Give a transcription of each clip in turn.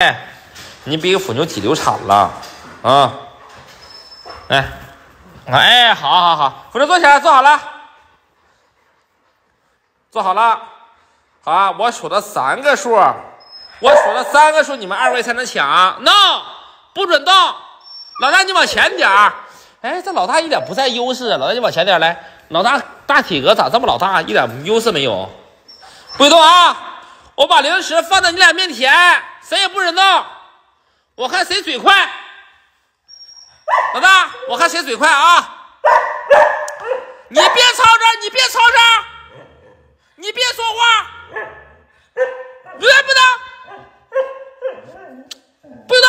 哎，你别给腐牛挤流产了啊！来，哎，好好好，腐牛坐起来，坐好了，坐好了，好啊！我数了三个数，我数了三个数，你们二位才能抢。No，不准动！老大，你往前点。哎，这老大一点不占优势，老大你往前点来。老大大体格咋这么老大，一点优势没有？不许动啊！我把零食放在你俩面前，谁也不准动。我看谁嘴快。老大，我看谁嘴快啊！你别吵吵，你别吵吵，你别说话，不能不能，不能，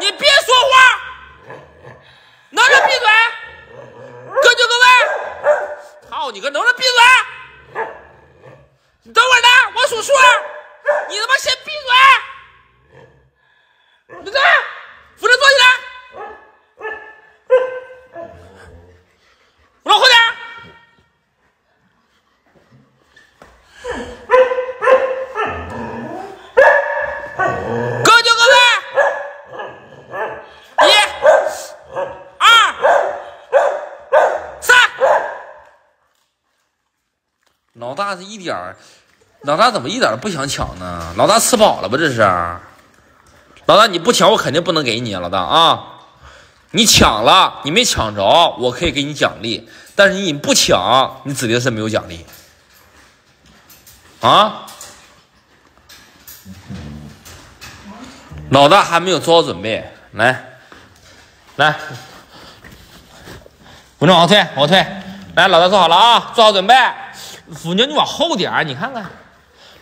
你别说话，能不能闭嘴？各就各位。操你个，能不能闭嘴？你等会儿呢，我数数，你他妈先闭嘴！你这，扶着坐起来，往后点。各就各位，一、二、三。老老大是一点儿，老大怎么一点儿不想抢呢？老大吃饱了吧？这是，老大你不抢我肯定不能给你，老大啊！你抢了，你没抢着，我可以给你奖励，但是你不抢，你指定是没有奖励啊！老大还没有做好准备，来，来，不能往后退，往后退，来，老大坐好了啊，做好准备。腐妞，你往后点，你看看。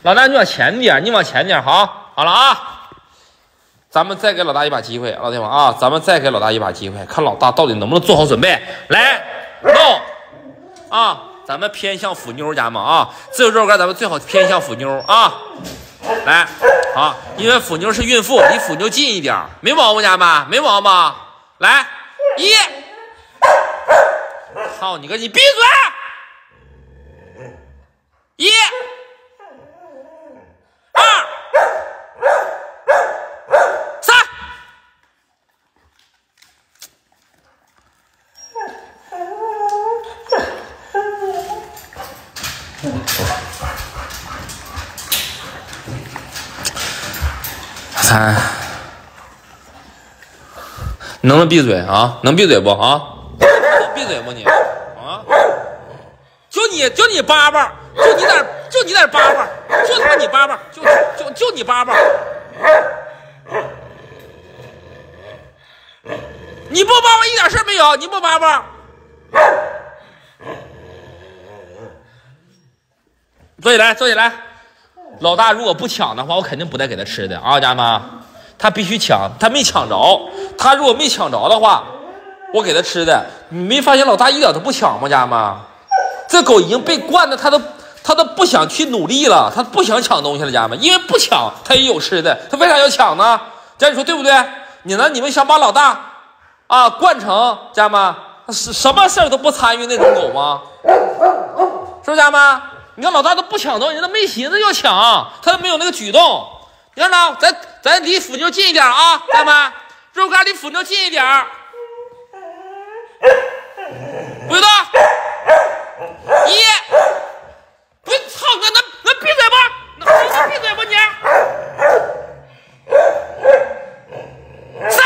老大，你往前点，你往前点，好，好了啊。咱们再给老大一把机会，老铁们啊，咱们再给老大一把机会，看老大到底能不能做好准备。来，go，啊，咱们偏向腐妞家们啊，这首歌咱们最好偏向腐妞啊。来，好，因为腐妞是孕妇，离腐妞近一点，没毛病，家们，没毛病。来，一，操你个，你闭嘴！一、二、三，三，能不能闭嘴啊？能闭嘴不啊？能闭嘴不你啊？就你就你叭叭，就你在就你点叭叭，就他妈你叭叭，就就就你叭叭，你不叭叭一点事儿没有，你不叭叭。坐起来，坐起来。老大如果不抢的话，我肯定不带给他吃的啊，家人们，他必须抢，他没抢着，他如果没抢着的话，我给他吃的。你没发现老大一点都不抢吗，家人们？这狗已经被惯的，它都它都不想去努力了，它不想抢东西了，家人们，因为不抢它也有吃的，它为啥要抢呢？家人说对不对？你呢？你们想把老大啊惯成家人们什什么事儿都不参与那种狗吗？是不是家人们？你看老大都不抢东西，他没寻思要抢，他都没有那个举动。你看着，咱咱离腐妞近一点啊，家人们，肉干离腐妞近一点，不许动。一，不是操哥，能能闭嘴不？能能闭嘴不你？三，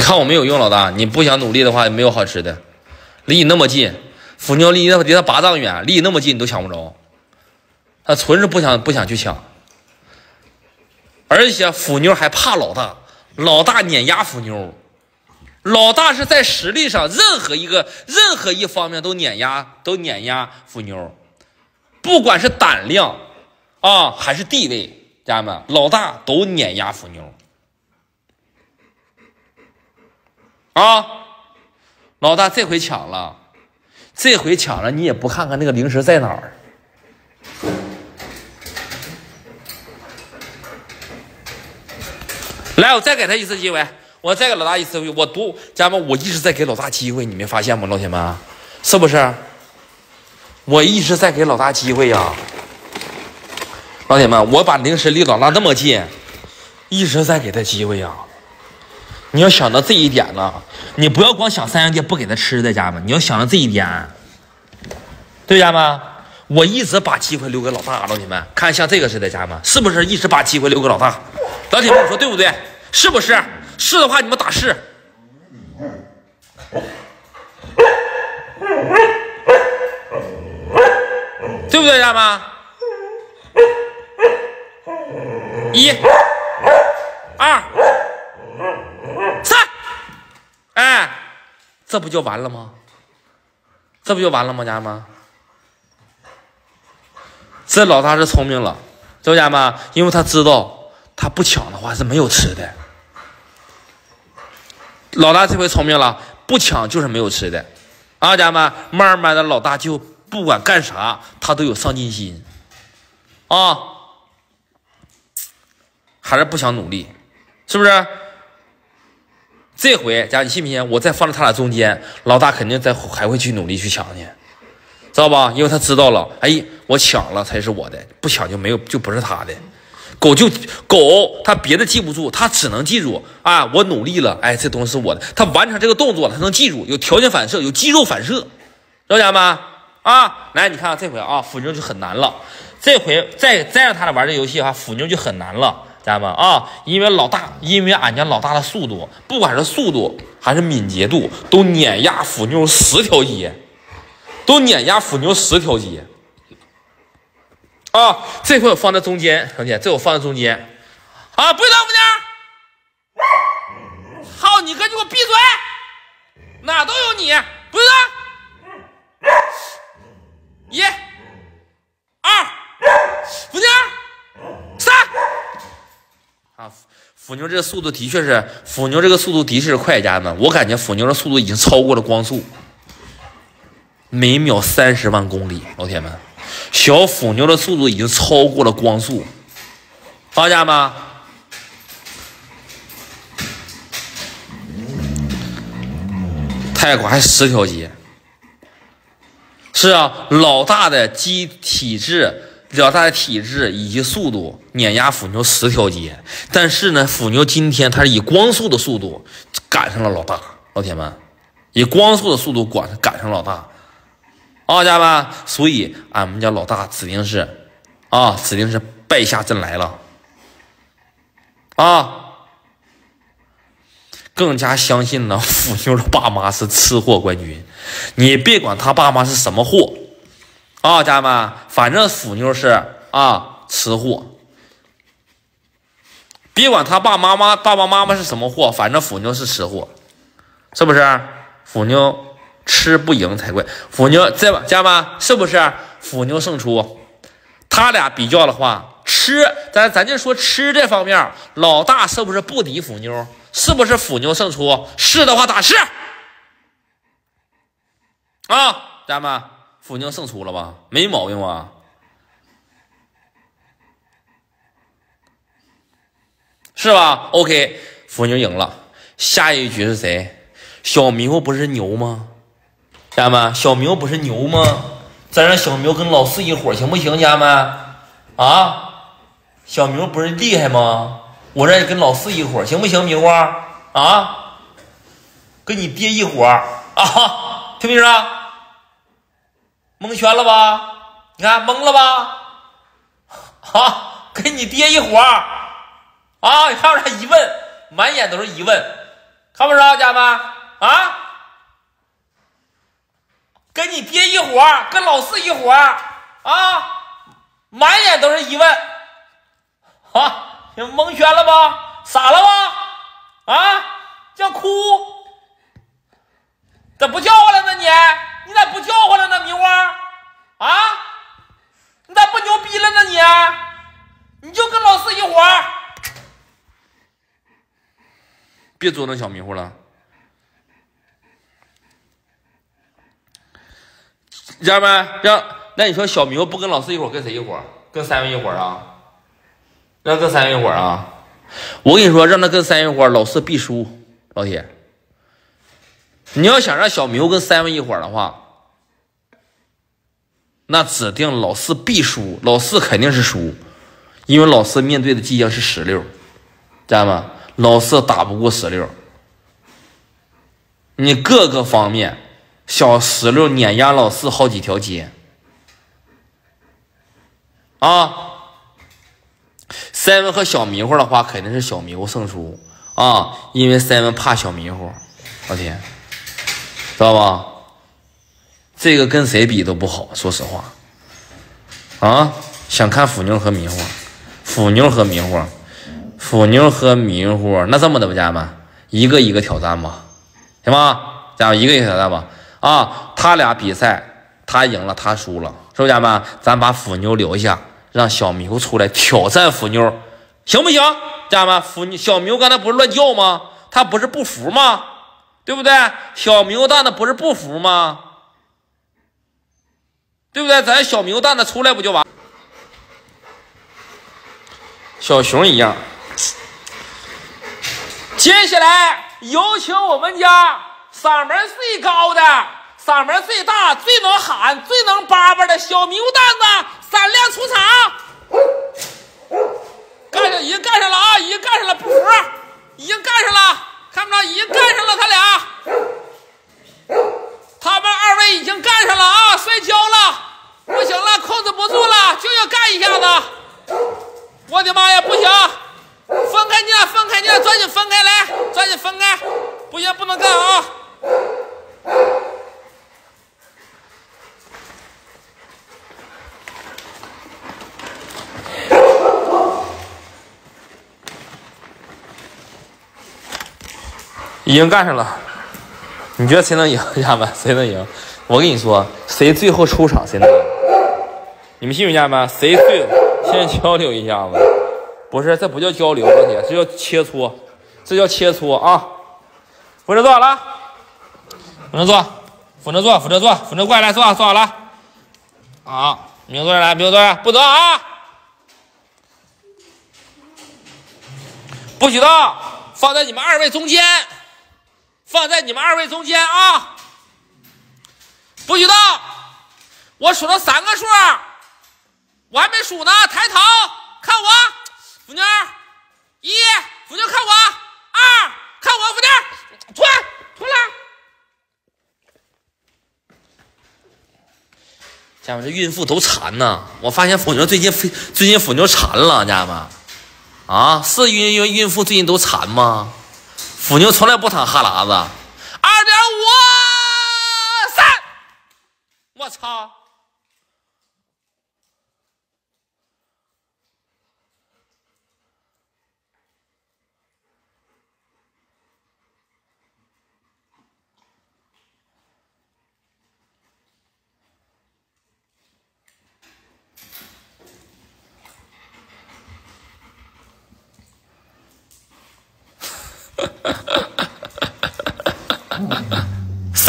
你看我没有用，老大，你不想努力的话，没有好吃的。离你那么近，腐妞离他离他八丈远，离你那么近你都抢不着，他纯是不想不想去抢，而且腐妞还怕老大，老大碾压腐妞，老大是在实力上任何一个任何一方面都碾压都碾压腐妞，不管是胆量啊还是地位，家人们，老大都碾压腐妞啊，老大这回抢了，这回抢了，你也不看看那个零食在哪儿。来，我再给他一次机会，我再给老大一次机会，我赌，家人们，我一直在给老大机会，你没发现吗，老铁们？是不是？我一直在给老大机会呀，老铁们，我把零食离老大那么近，一直在给他机会呀。你要想到这一点了，你不要光想三兄弟不给他吃的，家人们，你要想到这一点，对家人们？我一直把机会留给老大，老铁们，看像这个似的，家人们，是不是一直把机会留给老大？老铁们，你说对不对？是不是？是的话，你们打是。对不对，家人们？一、二、哎，这不就完了吗？这不就完了吗，家人们？这老大是聪明了，知道家人们？因为他知道他不抢的话是没有吃的。老大这回聪明了，不抢就是没有吃的。啊，家人们，慢慢的老大就不管干啥，他都有上进心。啊，还是不想努力，是不是？这回家，你信不信？我再放在他俩中间，老大肯定再还会去努力去抢去。知道吧？因为他知道了，哎，我抢了才是我的，不抢就没有，就不是他的。狗就狗，他别的记不住，他只能记住啊，我努力了，哎，这东西是我的。他完成这个动作了，他能记住，有条件反射，有肌肉反射，知道家们啊，来，你看这回啊，腐妞就很难了。这回再再让他俩玩这游戏的话，腐妞就很难了，家人们啊，因为老大，因为俺家老大的速度，不管是速度还是敏捷度，都碾压腐妞十条街。都碾压腐妞十条街啊！这回我放在中间，兄弟，这我放在中间啊！不许动，腐妞！好，你赶紧给我闭嘴！哪都有你，不许动！一、二、腐妞，啊！腐牛这个速度的确是，腐牛这个速度的确是快，家人们，我感觉腐牛的速度已经超过了光速。每秒三十万公里，老铁们，小腐牛的速度已经超过了光速，好家们，泰国还十条街，是啊，老大的机体质，老大的体质以及速度碾压腐牛十条街，但是呢，腐牛今天它是以光速的速度赶上了老大，老铁们，以光速的速度赶赶上老大。啊，家人们，所以俺们家老大指定是，啊，指定是败下阵来了，啊，更加相信呢，腐妞的爸妈是吃货冠军。你别管他爸妈是什么货，啊，家人们，反正腐妞是啊吃货。别管他爸妈妈爸爸妈妈是什么货，反正腐妞是吃货，是不是？腐妞。吃不赢才怪！腐妞在吧，家人们是不是腐妞胜出？他俩比较的话，吃咱咱就说吃这方面，老大是不是不敌腐妞？是不是腐妞胜出？是的话打是。啊，家人们，腐妞胜出了吧？没毛病吧？是吧？OK，腐妞赢了。下一局是谁？小迷糊不是牛吗？家人们，小明不是牛吗？咱让小明跟老四一伙行不行？家人们，啊，小明不是厉害吗？我让你跟老四一伙行不行？明花啊，跟你爹一伙啊，听没听着？蒙圈了吧？你看蒙了吧？啊，跟你爹一伙啊！你看着他疑问，满眼都是疑问，看不着，家人们啊？跟你爹一伙儿，跟老四一伙儿啊，满眼都是疑问，啊，你蒙圈了吧？傻了吧？啊，叫哭？咋不叫唤了呢？你，你咋不叫唤了呢？明花，啊，你咋不牛逼了呢？你，你就跟老四一伙儿，别捉弄小迷糊了。家人们，让那你说小迷糊不跟老四一伙跟谁一伙跟三位一伙啊？让跟三位一伙啊？我跟你说，让他跟三文一伙，老四必输。老铁，你要想让小迷糊跟三文一伙的话，那指定老四必输，老四肯定是输，因为老四面对的即将是石榴，知道吗？老四打不过石榴，你各个方面，小石榴碾压老四好几条街啊。三文和小迷糊的话，肯定是小迷糊胜出啊，因为三文怕小迷糊。老铁，知道吧？这个跟谁比都不好，说实话。啊，想看腐妞和迷糊，腐妞和迷糊，腐妞和迷糊，那这么的吧，家人们，一个一个挑战吧，行吗？家人们，一个一个挑战吧。啊，他俩比赛，他赢了，他输了，是不是家人们？咱把腐妞留下。让小迷糊出来挑战腐妞，行不行？家人们，腐小迷糊刚才不是乱叫吗？他不是不服吗？对不对？小迷糊蛋子不是不服吗？对不对？咱小迷糊蛋子出来不就完？小熊一样。接下来有请我们家嗓门最高的。嗓门最大、最能喊、最能叭叭的小迷糊蛋子，闪亮出场！干上，已经干上了啊！已经干上了，不服，已经干上了，看不着，已经干上了，他俩，他们二位已经干上了啊！摔跤了，不行了，控制不住了，就要干一下子！我的妈呀，不行，分开你俩，分开你俩，抓紧分开来，抓紧分开，不行，不能干啊！已经干上了，你觉得谁能赢？家人们，谁能赢？我跟你说，谁最后出场谁能赢？你们信不信，家人们？谁最先交流一下子？不是，这不叫交流，老铁，这叫切磋，这叫切磋啊！扶着坐好了，扶着坐，扶着坐，扶着坐，扶着过来，坐，坐好了。好，明坐下来，明坐下，不走啊！不许动，放在你们二位中间。放在你们二位中间啊！不许动！我数到三个数，我还没数呢。抬头看我，腐妞一，腐妞看我二，看我腐妞脱脱了。家人们，这孕妇都馋呢。我发现腐妞最近最近腐妞馋了，家人们啊，是孕孕孕妇最近都馋吗？虎妞从来不淌哈喇子，二点五三，我操！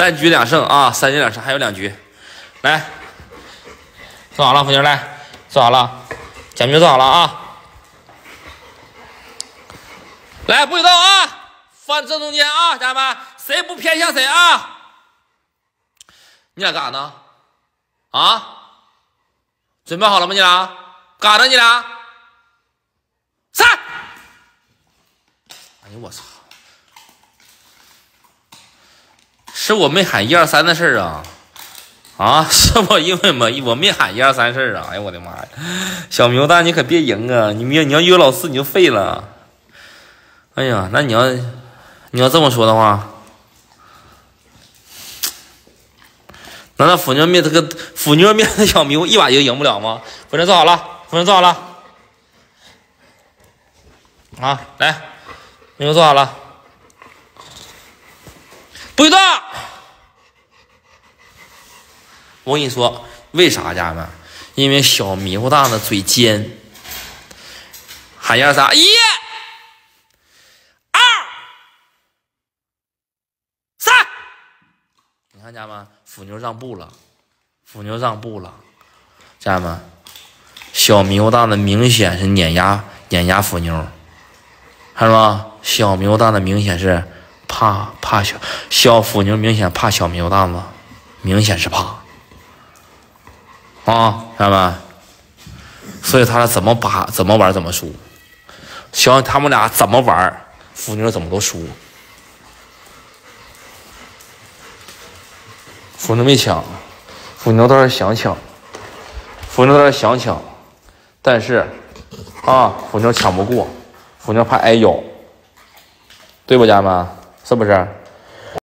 三局两胜啊，三局两胜，还有两局，来，坐好了，福妞来，坐好了，奖品坐好了啊，来，不许动啊，放正中间啊，家人们，谁不偏向谁啊？你俩干啥呢？啊？准备好了吗？你俩干啥呢？你俩？三！哎呦我操！是我没喊一二三的事儿啊，啊，是我因为没我没喊一二三事儿啊，哎呀我的妈呀，小牛蛋你可别赢啊，你你要约老四你就废了，哎呀，那你要你要这么说的话，难道腐妞灭这个腐妞灭这小牛一把就赢不了吗？腐妞坐好了，腐妞坐好了，啊，来，妞坐好了。不许动！我跟你说，为啥家人们？因为小迷糊蛋子嘴尖。喊一二三，一、二、三。你看家人们，腐妞让步了，腐妞让步了。家人们，小迷糊蛋子明显是碾压碾压腐妞。看着吗？小迷糊蛋子明显是怕怕小小虎妞，明显怕小明蛋子，明显是怕啊，看到没？所以他俩怎么把怎么玩怎么输，小他们俩怎么玩，虎妞怎么都输。虎妞没抢，虎妞倒是想抢，虎妞倒是想抢，但是啊，虎妞抢不过，虎妞怕挨咬，对不，家人们？是不是？